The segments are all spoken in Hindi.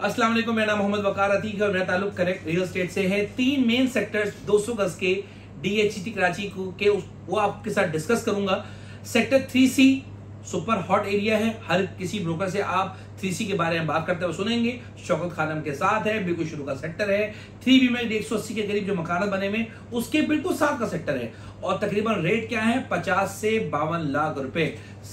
अस्सलाम वालेकुम, मेरा नाम मोहम्मद वकार अतीक है और मेरा ताल्लुक करेक्ट रियल स्टेट से है। तीन मेन सेक्टर्स 200 गज के डीएचटी कराची को के वो आपके साथ डिस्कस करूँगा। Sector 3C super hot area है। हर किसी ब्रोकर से आप 3C के बारे में बात करते हुए सुनेंगे। शौकत खानम के साथ है, बिल्कुल शुरू का सेक्टर है। थ्री बी में एक सौ अस्सी के करीब जो मकान बने हुए, उसके बिल्कुल साथ का सेक्टर है। और तकरीबन रेट क्या है? पचास से बावन लाख रुपए।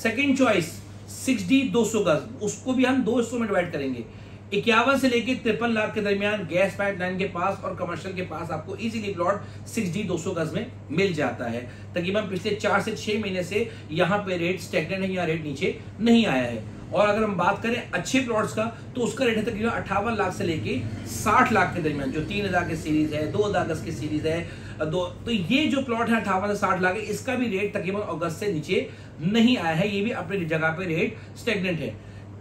सेकेंड चॉइस सिक्स डी दो सौ गज, उसको भी हम दो हिस्सों में डिवाइड करेंगे। इक्यावन से लेकर तिरपन लाख के दरमियान गैस पाइपलाइन के पास और कमर्शियल के पास आपको इजीली प्लॉट सिक्स डी दो गज में मिल जाता है। तकरीबन पिछले चार से छह महीने से यहाँ पे रेट स्टेगनेंट है या रेट नीचे नहीं आया है। और अगर हम बात करें अच्छे प्लॉट्स का तो उसका रेट है तकरीबन अट्ठावन लाख से लेके साठ लाख के दरमियान, जो तीन हज़ार की सीरीज़ है, दो हज़ार गज की सीरीज़ है, दो तो ये जो प्लॉट है अठावन से साठ लाख इसका भी रेट तकरीबन अगस्त से नीचे नहीं आया है। ये भी अपनी जगह पे रेट स्टेगनेंट है।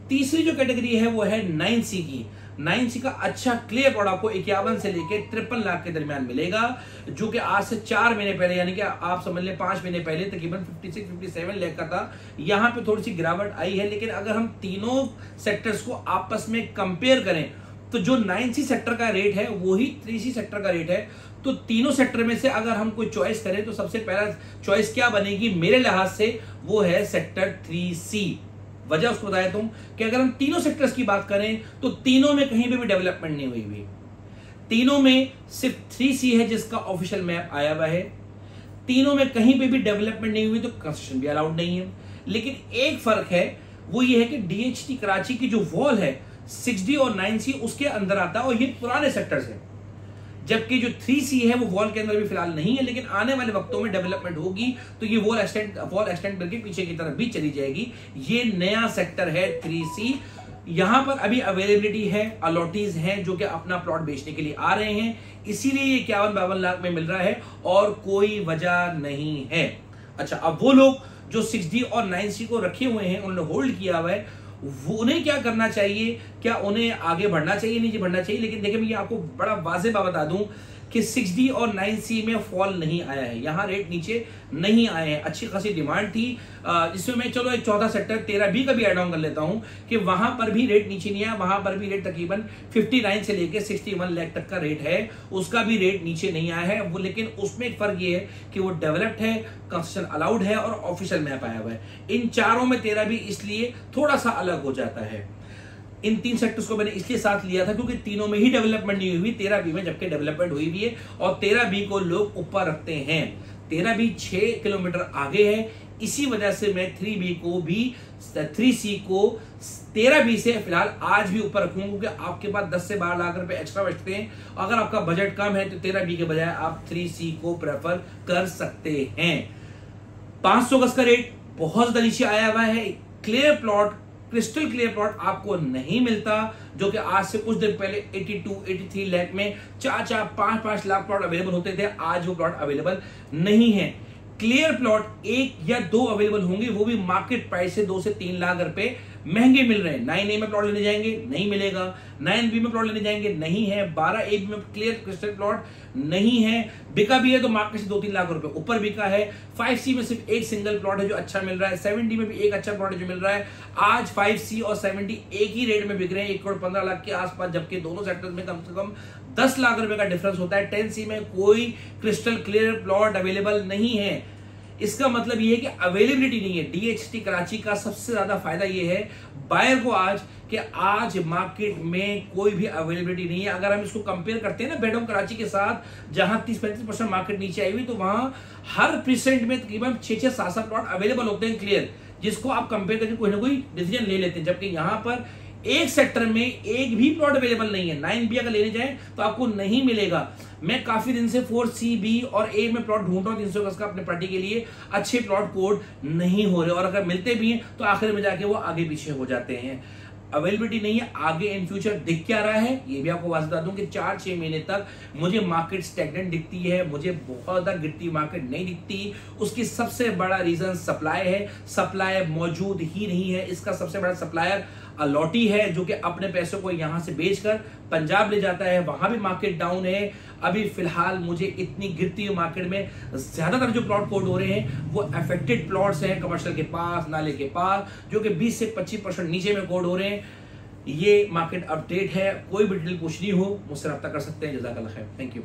तीसरी जो कैटेगरी है वो है नाइन सी की। नाइन सी का अच्छा क्लियर प्लॉट आपको इक्यावन से लेके तिरपन लाख के दरमियान मिलेगा, जो कि आज से चार महीने पहले, यानी कि आप समझ लें पाँच महीने पहले, तकरीबन 56 57 लाख का था। यहाँ पे थोड़ी सी गिरावट आई है, लेकिन अगर हम तीनों सेक्टर्स को आपस में कंपेयर करें तो जो नाइन सी सेक्टर का रेट है, वही थ्री सी सेक्टर का रेट है। तो तीनों सेक्टर में से अगर हम कोई चॉइस करें तो सबसे पहला चॉइस क्या बनेगी? मेरे लिहाज से वो है सेक्टर थ्री सी वजह उसको बताया तुम, कि अगर हम तीनों सेक्टर्स की बात करें तो तीनों में कहीं पे भी डेवलपमेंट नहीं हुई हुई तीनों में सिर्फ़ थ्री सी है जिसका ऑफिशियल मैप आया हुआ है। तीनों में कहीं पे भी डेवलपमेंट नहीं हुई तो कंस्ट्रक्शन भी अलाउड नहीं है। लेकिन एक फ़र्क है, वो ये है कि डीएचटी कराची की जो वॉल है सिक्स और नाइन सी उसके अंदर आता है और ये पुराने सेक्टर्स है। जबकि जो थ्री सी है, वो वॉल के अंदर भी फ़िलहाल नहीं है, लेकिन आने वाले वक्तों में डेवलपमेंट होगी तो ये वॉल एक्सटेंड वॉल एक्सटेंड करके पीछे की तरफ़ भी चली जाएगी। ये नया सेक्टर है थ्री सी यहाँ पर अभी अवेलेबिलिटी है अलॉटीज हैं, जो कि अपना प्लॉट बेचने के लिए आ रहे हैं। इसीलिए ये इक्यावन बावन लाख में मिल रहा है, और कोई वजह नहीं है। अच्छा अब वो लोग जो सिक्स डी और नाइन सी को रखे हुए हैं, उन्होंने होल्ड किया हुआ है उन्हें क्या करना चाहिए? क्या उन्हें आगे बढ़ना चाहिए, नीचे बढ़ना चाहिए? लेकिन देखिए मैं आपको बड़ा वाजे बता दूँ कि 6D और 9C में फॉल नहीं आया है। यहाँ रेट नीचे नहीं आए हैं। अच्छी खासी डिमांड थी। इसमें मैं चलो एक चौथा सेक्टर तेरह भी एड ऑन कर लेता हूँ कि वहाँ पर भी रेट नीचे नहीं आया। वहाँ पर भी रेट तकरीबन 59 से लेके 61 लाख तक का रेट है। उसका भी रेट नीचे नहीं आया है। वो लेकिन उसमें एक फ़र्क ये है कि वो डेवलप्ड है कंस्ट्रक्शन अलाउड है और ऑफिशियल मैप आया हुआ है। इन चारों में तेरह भी इसलिए थोड़ा सा अलग हो जाता है। इन तीन सेक्टर्स को मैंने इसलिए साथ लिया था क्योंकि तीनों में ही डेवलपमेंट नहीं हुई, तेरह बी में, जबकि डेवलपमेंट हुई भी है, और तेरह बी को लोग ऊपर रखते हैं। तेरह बी छह किलोमीटर आगे है, इसी वजह से मैं थ्री बी को भी थ्री सी को तेरह बी से फ़िलहाल आज भी ऊपर रखूँगा, क्योंकि आपके पास दस से बारह लाख रुपए एक्स्ट्रा बचते हैं। अगर आपका बजट कम है तो तेरह बी के बजाय आप थ्री सी को प्रेफर कर सकते हैं। पाँच सौ गज का रेट बहुत ज़्यादा नीचे आया हुआ है। Clear plot crystal clear plot आपको नहीं मिलता जो कि आज से कुछ दिन पहले 82, 83 लाख में चार चार पाँच पाँच लाख प्लॉट अवेलेबल होते थे आज वो प्लॉट अवेलेबल नहीं है। क्लियर प्लॉट एक या दो अवेलेबल होंगे वो भी मार्केट प्राइस से दो से तीन लाख रुपए महँगे मिल रहे हैं। नाइन ए में प्लॉट लेने जाएँगे, नहीं मिलेगा। नाइन बी में प्लॉट लेने जाएँगे, नहीं है। बारह ए में क्लियर क्रिस्टल प्लॉट नहीं है। बिका भी है तो मार्केट से दो तीन लाख रुपए। ऊपर बिका है। फाइव सी में सिर्फ़ एक सिंगल प्लॉट है जो अच्छा मिल रहा है। सेवन डी में भी एक अच्छा प्लॉट जो मिल रहा है। आज फाइव सी और सेवन डी एक ही रेट में बिक रहे हैं। एक करोड़ पंद्रह लाख के आसपास, जबकि दोनों सेक्टर में कम से कम दस लाख रुपए का डिफरेंस होता है। टेन सी में कोई क्रिस्टल क्लियर प्लॉट अवेलेबल नहीं है। इसका मतलब ये है कि अवेलेबिलिटी नहीं है। डीएचटी कराची का सबसे ज़्यादा फ़ायदा ये है बायर को आज कि आज मार्केट में कोई भी अवेलेबिलिटी नहीं है। अगर हम इसको कंपेयर करते हैं ना बेडोम कराची के साथ, जहाँ तीस पैंतीस परसेंट मार्केट नीचे आई हुई तो वहाँ हर परसेंट में तकरीबन छह छह सात सात प्लॉट अवेलेबल होते हैं क्लियर जिसको आप कंपेयर करके कोई ना कोई डिसीज़न ले लेते हैं। जबकि यहाँ पर एक सेक्टर में एक भी प्लॉट अवेलेबल नहीं है। नाइन बी अगर लेने जाए तो आपको नहीं मिलेगा। मैं काफ़ी दिन से फोर सी बी और ए में प्लॉट ढूंढ रहा हूँ तीन सौ का अपने पार्टी के लिए। अच्छे प्लॉट कोड नहीं हो रहे, और अगर मिलते भी हैं तो आखिर में जाके वो आगे पीछे हो जाते हैं। अवेलेबिलिटी नहीं है, आगे इन फ्यूचर दिख क्या रहा है, ये भी आपको बता दूँ कि चार छह महीने तक मुझे मार्केट स्टेगनेंट दिखती है, मुझे बहुत ज़्यादा गिरती मार्केट नहीं दिखती। उसकी सबसे बड़ा रीजन सप्लाई है। सप्लाई मौजूद ही नहीं है। इसका सबसे बड़ा सप्लायर अलॉटी है, जो कि अपने पैसों को यहाँ से बेचकर पंजाब ले जाता है। वहाँ भी मार्केट डाउन है। अभी फ़िलहाल मुझे इतनी गिरती हुई मार्केट में ज़्यादातर जो प्लॉट कोड हो रहे हैं, वो अफेक्टेड प्लॉट्स हैं कमर्शियल के पास, नाले के पास, जो कि 20 से 25 परसेंट नीचे में कोड हो रहे हैं। ये मार्केट अपडेट है। कोई भी डिटेल पूछनी हो, मुझसे रब्ता कर सकते हैं। जजाक खैर। Thank you